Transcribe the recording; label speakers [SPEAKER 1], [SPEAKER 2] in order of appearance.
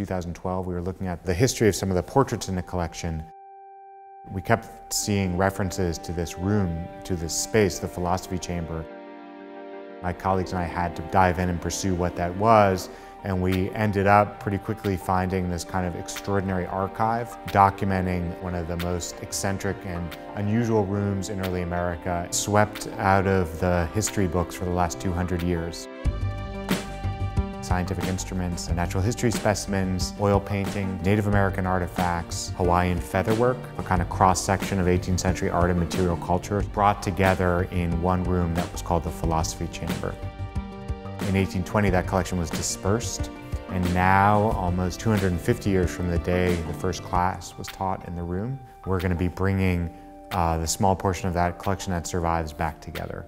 [SPEAKER 1] 2012, we were looking at the history of some of the portraits in the collection. We kept seeing references to this room, to this space, the philosophy chamber. My colleagues and I had to dive in and pursue what that was, and we ended up pretty quickly finding this kind of extraordinary archive documenting one of the most eccentric and unusual rooms in early America, swept out of the history books for the last 200 years scientific instruments, natural history specimens, oil painting, Native American artifacts, Hawaiian featherwork, a kind of cross-section of 18th century art and material culture brought together in one room that was called the Philosophy Chamber. In 1820, that collection was dispersed, and now, almost 250 years from the day the first class was taught in the room, we're going to be bringing uh, the small portion of that collection that survives back together.